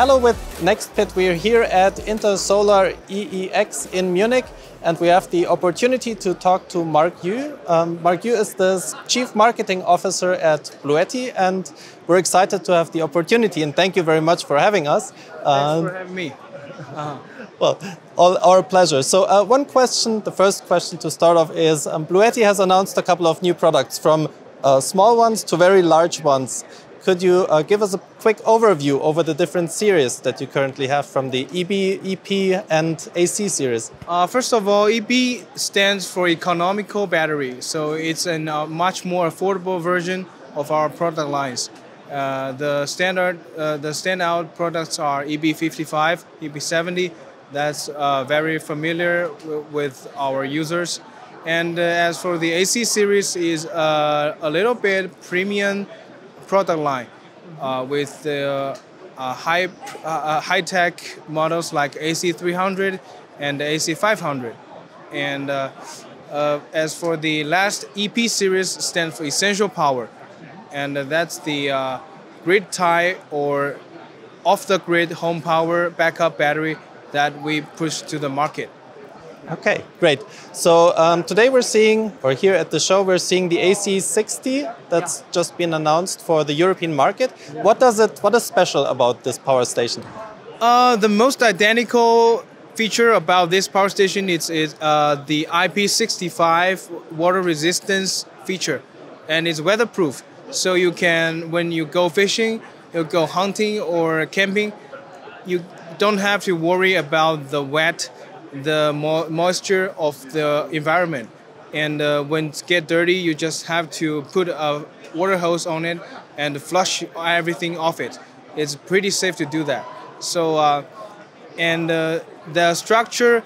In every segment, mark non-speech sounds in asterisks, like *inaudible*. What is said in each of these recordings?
Hello with NextPit. We're here at Intersolar EEX in Munich and we have the opportunity to talk to Mark Yu. Um, Mark Yu is the Chief Marketing Officer at Bluetti and we're excited to have the opportunity and thank you very much for having us. Thanks um, for having me. Uh-huh. *laughs* Well, all our pleasure. So uh, one question, the first question to start off is, um, Bluetti has announced a couple of new products from uh, small ones to very large ones. Could you uh, give us a quick overview over the different series that you currently have from the EB, EP, and AC series? Uh, first of all, EB stands for economical battery, so it's a uh, much more affordable version of our product lines. Uh, the standard, uh, the standout products are EB55, EB70. That's uh, very familiar with our users. And as for the AC series, is a little bit premium product line uh, with the uh, high uh, high tech models like AC300 and AC500. And as for the last EP series, stands for Essential Power, and that's the grid tie or off the grid home power backup battery that we push to the market. Okay, great. So um, today we're seeing, or here at the show, we're seeing the AC60 that's just been announced for the European market. What does it? What is special about this power station? Uh, the most identical feature about this power station is, is uh, the IP65 water resistance feature, and it's weatherproof. So you can, when you go fishing, you go hunting or camping, you don't have to worry about the wet the mo moisture of the environment. And uh, when it get dirty, you just have to put a water hose on it and flush everything off it. It's pretty safe to do that. So, uh, and uh, the structure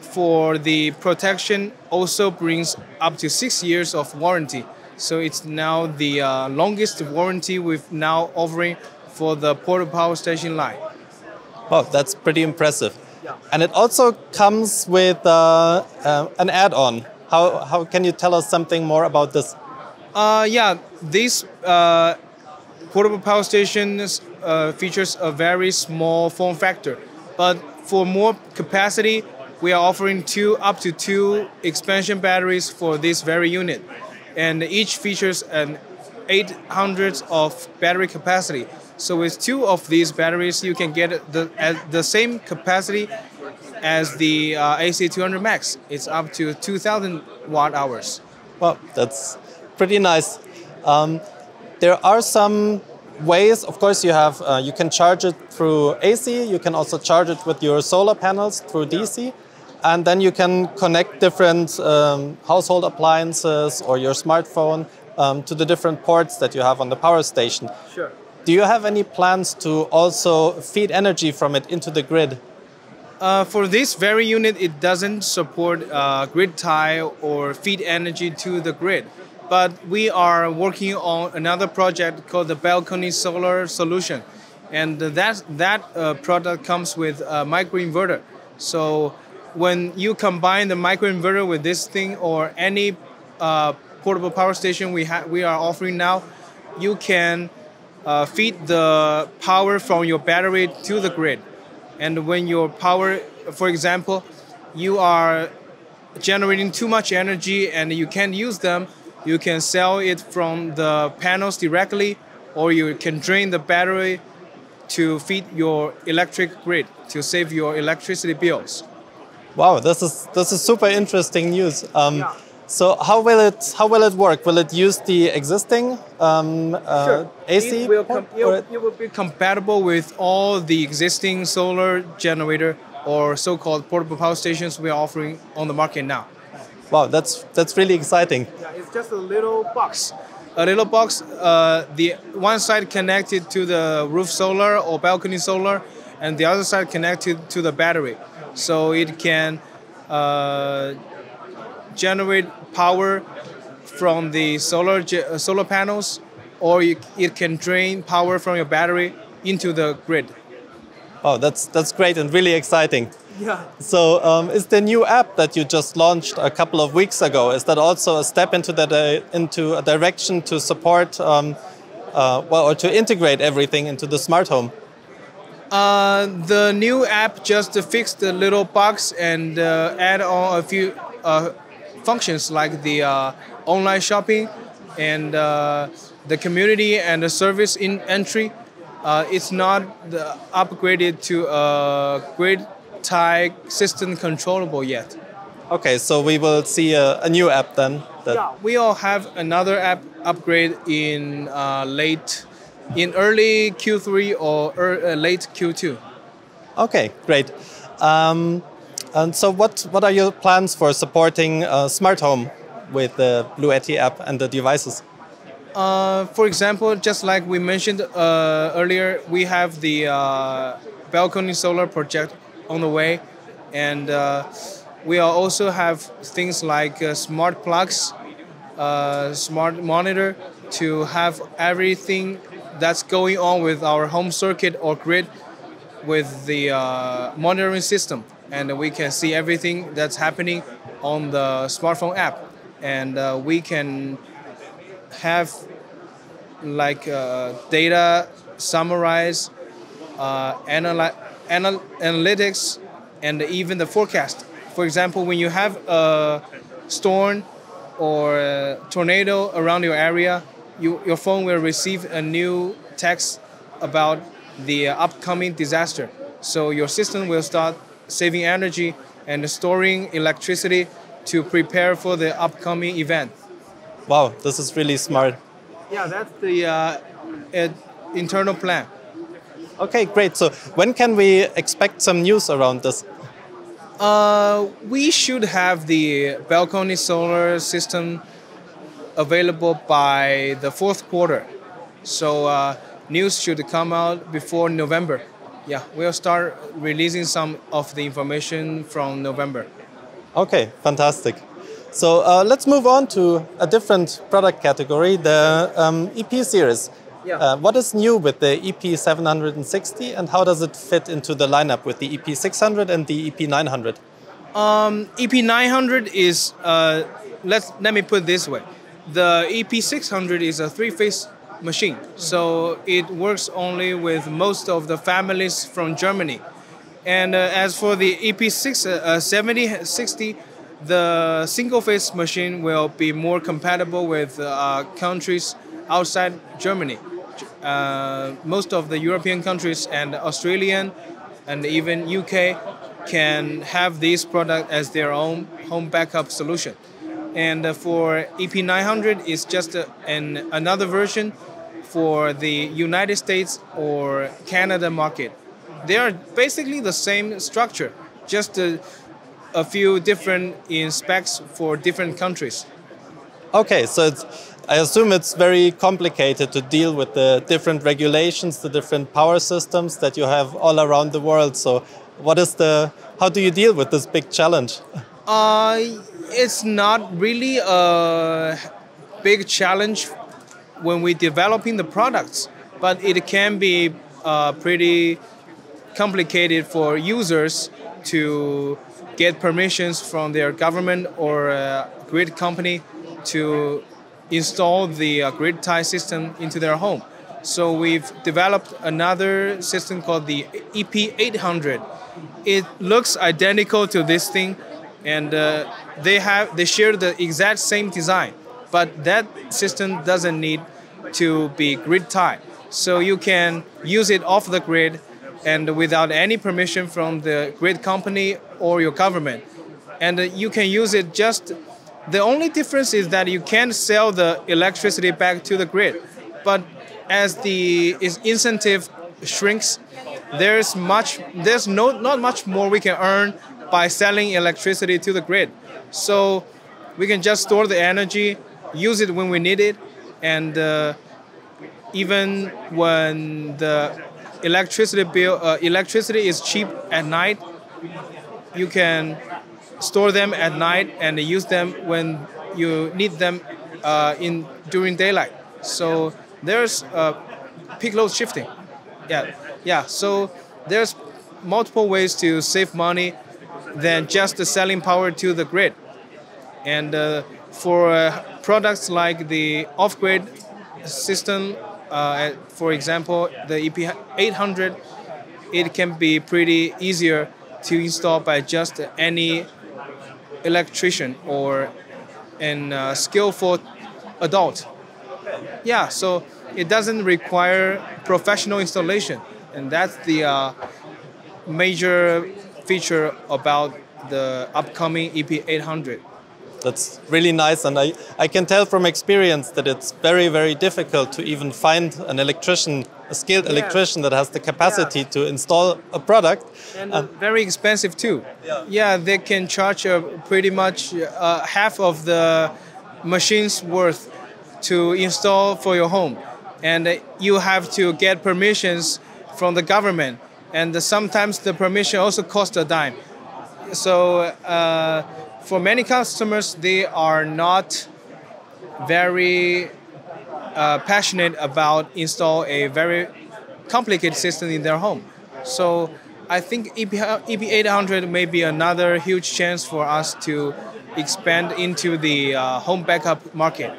for the protection also brings up to six years of warranty. So it's now the uh, longest warranty we've now offering for the portable power station line. Wow, that's pretty impressive. And it also comes with uh, uh, an add-on. How, how can you tell us something more about this? Uh, yeah, this uh, portable power station uh, features a very small form factor, but for more capacity, we are offering two up to two expansion batteries for this very unit, and each features an 800 of battery capacity. So with two of these batteries, you can get the the same capacity as the uh, AC200 Max. It's up to 2,000 watt hours. Well, that's pretty nice. Um, there are some ways. Of course, you have uh, you can charge it through AC. You can also charge it with your solar panels through DC, and then you can connect different um, household appliances or your smartphone um, to the different ports that you have on the power station. Sure. Do you have any plans to also feed energy from it into the grid? Uh, for this very unit, it doesn't support uh, grid tie or feed energy to the grid. But we are working on another project called the Balcony Solar Solution. And that, that uh, product comes with a microinverter. So when you combine the microinverter with this thing or any uh, portable power station we, ha- we are offering now, you can uh, feed the power from your battery to the grid. And when your power, for example, you are generating too much energy and you can't use them, you can sell it from the panels directly, or you can drain the battery to feed your electric grid to save your electricity bills. Wow, this is this is super interesting news. Um, yeah. So how will it how will it work? Will it use the existing um, uh, sure. AC? It will, it, it will be compatible with all the existing solar generator or so-called portable power stations we are offering on the market now. Wow, that's that's really exciting. Yeah, it's just a little box. A little box. Uh, the one side connected to the roof solar or balcony solar, and the other side connected to the battery, so it can. Uh, generate power from the solar uh, solar panels, or you, it can drain power from your battery into the grid. Oh, that's that's great and really exciting. Yeah. So, um, is the new app that you just launched a couple of weeks ago? Is that also a step into that uh, into a direction to support, um, uh, well, or to integrate everything into the smart home? Uh, the new app just fixed the little bugs and uh, add on a few uh, functions like the uh, online shopping and uh, the community and the service in entry. Uh, it's not upgraded to a grid tie system controllable yet. Okay, so we will see a, a new app then. That Yeah, we all have another app upgrade in uh, late, in early Q3 or ear- uh, late Q2. Okay, great. Um, and so, what what are your plans for supporting uh, smart home with the Bluetti app and the devices? Uh, for example, just like we mentioned uh, earlier, we have the uh, balcony solar project on the way, and uh, we also have things like uh, smart plugs, smart monitor to have everything that's going on with our home circuit or grid with the monitoring system, and we can see everything that's happening on the smartphone app, and uh, we can have like uh, data summarize, uh, analy- anal- analytics, and even the forecast. For example, when you have a storm or a tornado around your area, you, your phone will receive a new text about the upcoming disaster. So your system will start saving energy and storing electricity to prepare for the upcoming event. Wow, this is really smart. Yeah, that's the uh, internal plan. Okay, great. So, when can we expect some news around this? Uh, we should have the balcony solar system available by the fourth quarter. So uh, news should come out before November. Yeah, we'll start releasing some of the information from November. Okay, fantastic. So uh, let's move on to a different product category, the um, EP series. Yeah. Uh, what is new with the EP 760 and how does it fit into the lineup with the EP 600 and the EP 900? EP900 is uh, let's let me put it this way. The EP600 is a three-phase machine, so it works only with most of the families from Germany. And uh, as for the EP6 uh, 70 60, the single-phase machine will be more compatible with uh, countries outside Germany. Uh, most of the European countries and Australian and even UK can have this product as their own home backup solution. And uh, for EP900 is just uh, an another version for the United States or Canada market. They are basically the same structure, just a, a few different in specs for different countries. Okay, so it's, I assume it's very complicated to deal with the different regulations, the different power systems that you have all around the world. So, what is the how do you deal with this big challenge? Uh, it's not really a big challenge when we're developing the products, but it can be uh, pretty complicated for users to get permissions from their government or grid company to install the uh, grid tie system into their home. So we've developed another system called the EP800. It looks identical to this thing, and uh, they have they share the exact same design, but that system doesn't need to be grid tied. So you can use it off the grid and without any permission from the grid company or your government. And you can use it just the only difference is that you can sell the electricity back to the grid. But as the incentive shrinks, there's much there's no not much more we can earn by selling electricity to the grid. So we can just store the energy, use it when we need it, and uh, even when the electricity bill uh, electricity is cheap at night, you can store them at night and use them when you need them uh, in during daylight. So there's uh, peak load shifting. Yeah, yeah. So there's multiple ways to save money than just the selling power to the grid. And uh, for uh, products like the off-grid system, uh, for example, the EP800 it can be pretty easier to install by just any electrician or an uh, skillful adult. Yeah, so it doesn't require professional installation, and that's the uh, major feature about the upcoming EP800. That's really nice, and I, I can tell from experience that it's very, very difficult to even find an electrician, a skilled yeah. electrician that has the capacity yeah. to install a product. And uh, very expensive too. Yeah, yeah they can charge uh, pretty much uh, half of the machine's worth to install for your home. And you have to get permissions from the government. And sometimes the permission also costs a dime. So uh, for many customers, they are not very uh, passionate about install a very complicated system in their home. So I think EP, EP800 may be another huge chance for us to expand into the uh, home backup market.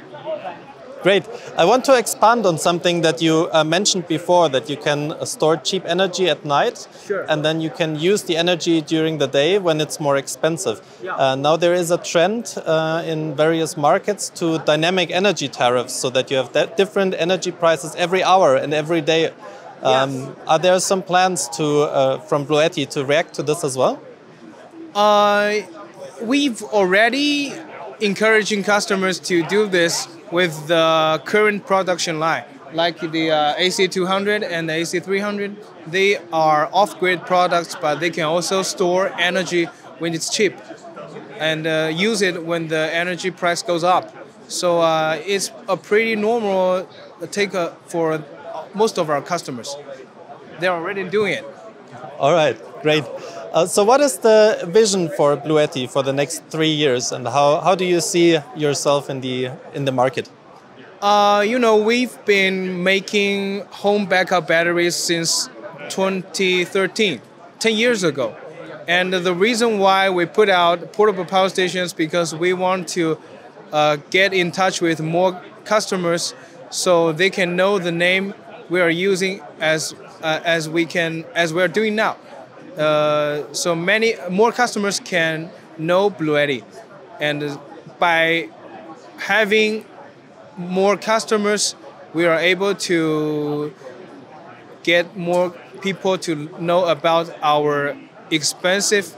Great. I want to expand on something that you uh, mentioned before that you can uh, store cheap energy at night sure. and then you can use the energy during the day when it's more expensive. Yeah. Uh, now there is a trend uh, in various markets to dynamic energy tariffs so that you have different energy prices every hour and every day. Um, yes. Are there some plans to uh, from Bluetti to react to this as well? Uh, we've already encouraging customers to do this with the current production line, like the uh, AC200 and the AC300. They are off-grid products, but they can also store energy when it's cheap and uh, use it when the energy price goes up. So uh, it's a pretty normal take for most of our customers. They're already doing it. All right, great. Uh, so, what is the vision for Bluetti for the next three years, and how, how do you see yourself in the in the market? Uh, you know, we've been making home backup batteries since 2013, 10 years ago. And the reason why we put out portable power stations because we want to uh, get in touch with more customers so they can know the name we are using as uh, as we can as we're doing now. Uh, so many more customers can know Bluetti, and by having more customers, we are able to get more people to know about our expensive,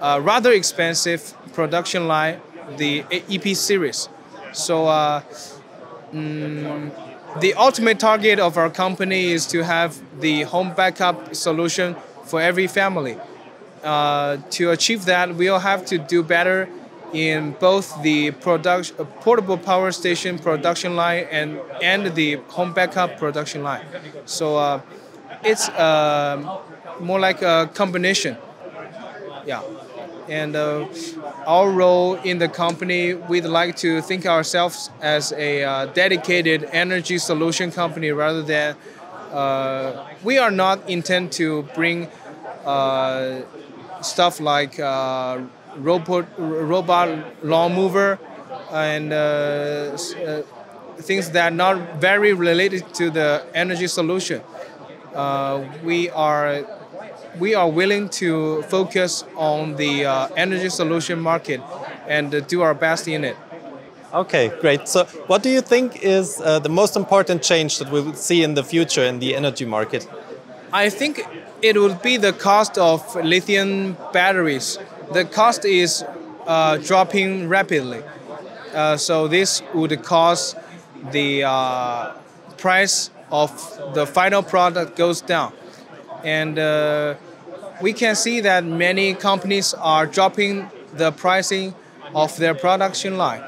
uh, rather expensive production line, the EP series. So. Uh, mm, the ultimate target of our company is to have the home backup solution for every family. Uh, to achieve that, we'll have to do better in both the production, uh, portable power station production line and, and the home backup production line. So uh, it's uh, more like a combination. Yeah. And uh, our role in the company, we'd like to think ourselves as a uh, dedicated energy solution company rather than we are not intent to bring uh, stuff like uh, robot robot lawn mover and uh, uh, things that are not very related to the energy solution. Uh, we are we are willing to focus on the uh, energy solution market and do our best in it. Okay, great. So, what do you think is uh, the most important change that we'll see in the future in the energy market? I think it would be the cost of lithium batteries. The cost is uh, dropping rapidly. Uh, so this would cause the uh, price of the final product goes down. And uh, we can see that many companies are dropping the pricing of their production line.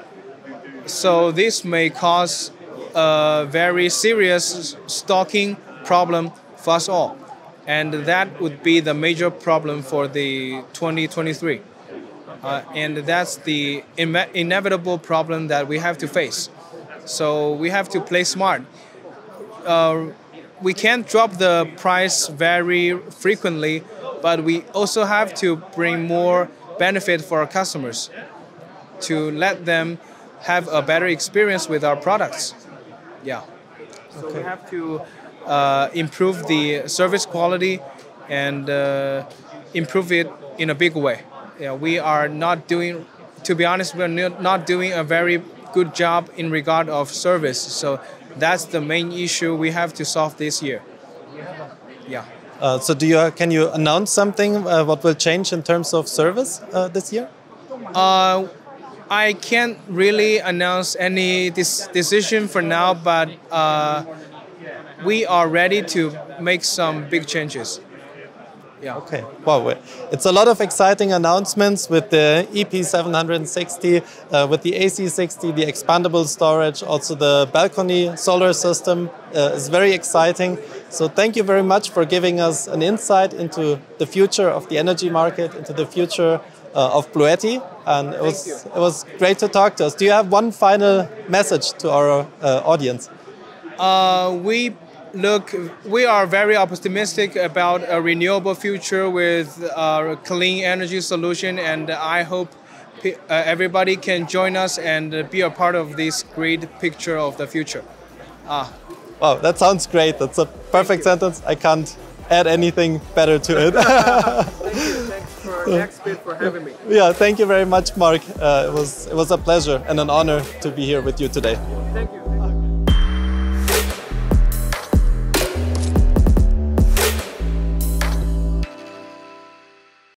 So this may cause a very serious stocking problem for us all. And that would be the major problem for the 2023 uh, and that's the inevitable problem that we have to face. So we have to play smart. Uh, we can't drop the price very frequently but we also have to bring more benefit for our customers to let them have a better experience with our products yeah so okay. we have to uh, improve the service quality and uh, improve it in a big way. Yeah, we are not doing, to be honest, we're not not doing a very good job in regard of service. So that's the main issue we have to solve this year. Yeah. Uh, so do you can you announce something uh, what will change in terms of service uh, this year? I can't really announce any decision for now, but uh, we are ready to make some big changes. Yeah. Okay. Wow. It's a lot of exciting announcements with the EP760, uh, with the AC60, the expandable storage, also the balcony solar system uh, is very exciting. So thank you very much for giving us an insight into the future of the energy market, into the future uh, of Bluetti, and it was it was great to talk to us. Do you have one final message to our uh, audience? Uh, we look, we are very optimistic about a renewable future with a clean energy solution, and I hope uh, everybody can join us and be a part of this great picture of the future. Ah. Wow, that sounds great. That's a perfect sentence. I can't add anything better to it. *laughs* *laughs* thank you. Thanks for for having me. Yeah, thank you very much, Mark. Uh, it was it was a pleasure and an honor to be here with you today. Thank you.